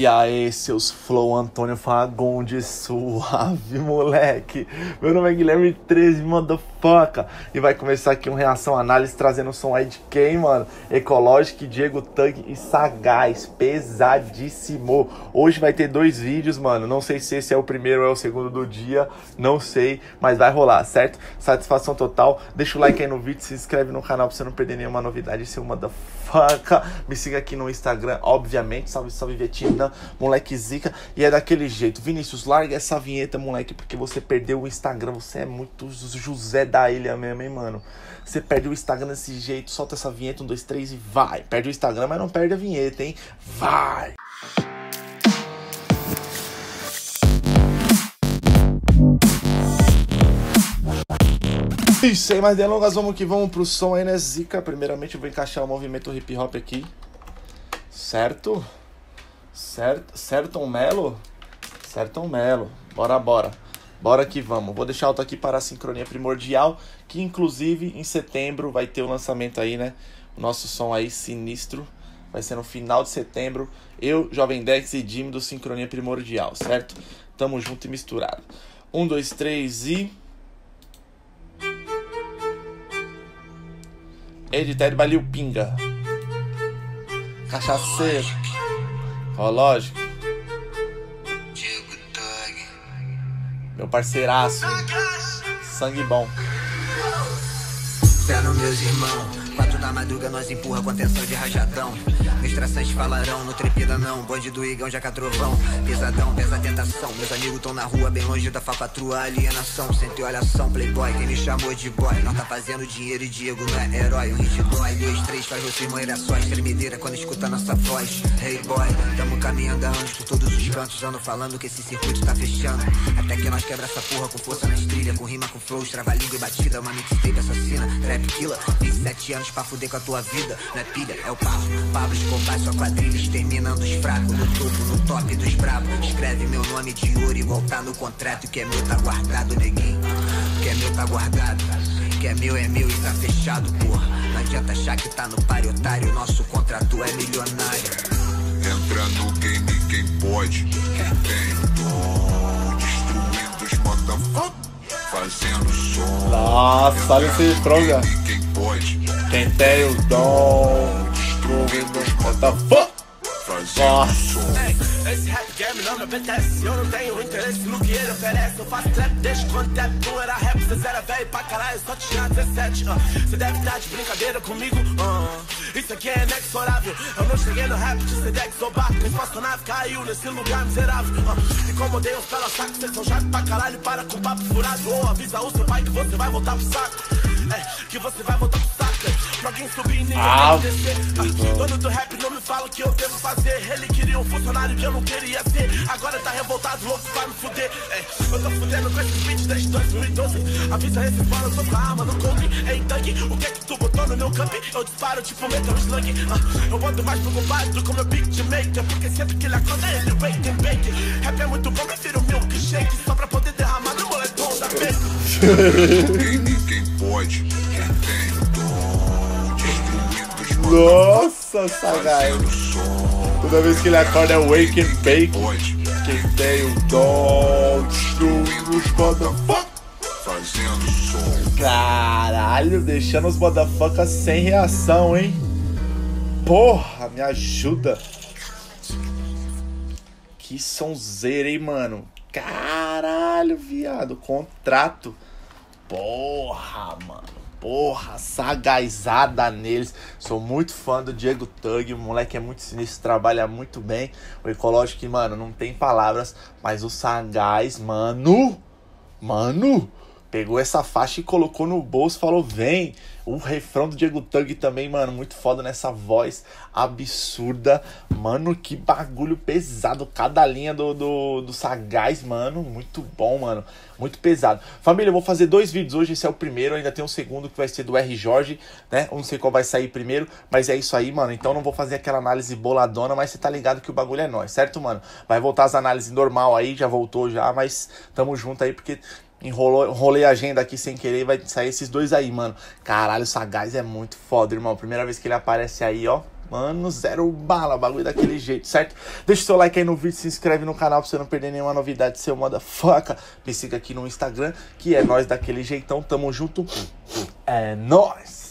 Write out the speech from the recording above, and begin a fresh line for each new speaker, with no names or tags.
E aí, seus Flow Antônio Fagundes, suave, moleque. Meu nome é Guilherme 13, motherfucker. E vai começar aqui um Reação Análise trazendo o som aí de quem, mano? Ecológico, Diego Tug e Sagaz, pesadíssimo. Hoje vai ter dois vídeos, mano. Não sei se esse é o primeiro ou é o segundo do dia, não sei, mas vai rolar, certo? Satisfação total. Deixa o like aí no vídeo, se inscreve no canal pra você não perder nenhuma novidade, seu motherfucker. Me siga aqui no Instagram, obviamente. Salve, salve, Moleque zica. E é daquele jeito. Vinícius, larga essa vinheta, moleque, porque você perdeu o Instagram. Você é muito José da ilha mesmo, hein, mano? Você perde o Instagram desse jeito, solta essa vinheta, um, dois, três e vai. Perde o Instagram, mas não perde a vinheta, hein? Vai! E sem mais delongas, vamos que vamos pro som aí, né, Zica? Primeiramente eu vou encaixar o movimento hip hop aqui. Certo? Certo, Certon Melo? Certon Melo. Bora, bora. Bora que vamos. Vou deixar alto aqui para a sincronia primordial, que inclusive em setembro vai ter o lançamento aí, né? O nosso som aí sinistro. Vai ser no final de setembro. Eu, Jovem Dex e Jimmy do Sincronia Primordial, certo? Tamo junto e misturado. Um, dois, três e. Editado Balil Pinga. Cachaceiro. Ó, lógico. Meu parceiraço. Sangue bom.
No meus irmãos. Quatro da madruga nós empurra com atenção de rajadão. Meus traçantes falarão, no trepida não. Bonde do Igão, jaca trovão. Pesadão, pesa tentação. Meus amigos tão na rua, bem longe da falcatrua, alienação. Sempre olhação, playboy, quem me chamou de boy. Não tá fazendo dinheiro e Diego não é herói. Um hit dói, dois, três, faz você moer sós. Tremedeira quando escuta nossa voz. Hey boy, tamo caminhando anos por todos os cantos. Ando falando que esse circuito tá fechando. Até que nós quebra essa porra com força nas trilhas. Com rima, com flow, trava língua e batida. Uma mixtape assassina, trap killer. 27 anos anos pra fuder com a tua vida. Não é pilha, é o papo. Pablo Escobar, sua quadrilha exterminando os fracos. No topo, no top dos bravos. Escreve meu nome de ouro igual tá no contrato. Que é meu tá guardado, neguinho. Que é meu tá guardado. Que é meu, é meu e tá fechado, porra. Não adianta achar que tá no páreo, otário. Nosso contrato é milionário.
Entra no game quem pode. Quem tem dom. Destruindo os motherfuckers. Fazendo som.
Nossa, olha esse proga. Tem o dom, destruindo os motherfuckers. Nossa.
Esse rap game não me apetece. Eu não tenho interesse no que ele oferece. Eu faço trap desde quando trap não era rap. Você era velho pra caralho, só tinha 17. Uh. Você deve estar de brincadeira comigo. Uh. Isso aqui é inexorável. Eu não cheguei no rap de Sedex ou Barco. Espaçonave caiu nesse lugar miserável. Uh. Incomodei os pelos sacos. Vocês são chato pra caralho. Para com papo furado. Ou avisa o seu pai que você vai voltar pro saco. É, que você vai voltar pro saco. Pra alguém subir e ninguém
Ah,
descer. Dono do rap não me fala o que eu devo fazer. Ele queria um funcionário que eu não queria ser. Agora tá revoltado, louco pra me fuder. É, eu tô fudendo com esses beats desde 2012. Avisa esses eu tô com a arma no coldre. Ei, tanque, o que é que tu botou no meu camp? Eu disparo tipo metal slug. Ah, eu boto mais preocupado do que o meu beatmaker. Porque sempre que ele acorda, ele wake and bake. Rap é muito bom, prefiro o milkshake. Só pra poder derramar no moletom da mente.
Nossa, Sagaz. Toda vez que ele acorda é wake and bake. Quem tem o dom, destruindo os motherfuckers.
Fazendo som.
Caralho, deixando os motherfuckers sem reação, hein? Porra, me ajuda. Que sonzeira, hein, mano? Caralho, viado. Contrato. Porra, mano. Porra, sagazada neles. Sou muito fã do Diego Tug. O moleque é muito sinistro, trabalha muito bem. O ecológico, mano, não tem palavras. Mas o sagaz, mano. Mano. Pegou essa faixa e colocou no bolso, falou: vem. O refrão do Diego Tug também, mano, muito foda nessa voz absurda. Mano, que bagulho pesado. Cada linha do, do, do Sagaz, mano, muito bom, mano. Muito pesado. Família, eu vou fazer dois vídeos hoje. Esse é o primeiro, ainda tem um segundo que vai ser do R. Jorge, né? Eu não sei qual vai sair primeiro, mas é isso aí, mano. Então não vou fazer aquela análise boladona, mas você tá ligado que o bagulho é nós, certo, mano? Vai voltar as análises normal aí, já voltou já, mas tamo junto aí porque enrolou, enrolei a agenda aqui sem querer vai sair esses dois aí, mano. Caralho, o Sagaz é muito foda, irmão. Primeira vez que ele aparece aí, ó. Mano, zero bala, bagulho daquele jeito, certo? Deixa o seu like aí no vídeo, se inscreve no canal pra você não perder nenhuma novidade, seu motherfucker. Me siga aqui no Instagram, que é nós daquele jeitão, tamo junto. É nóis!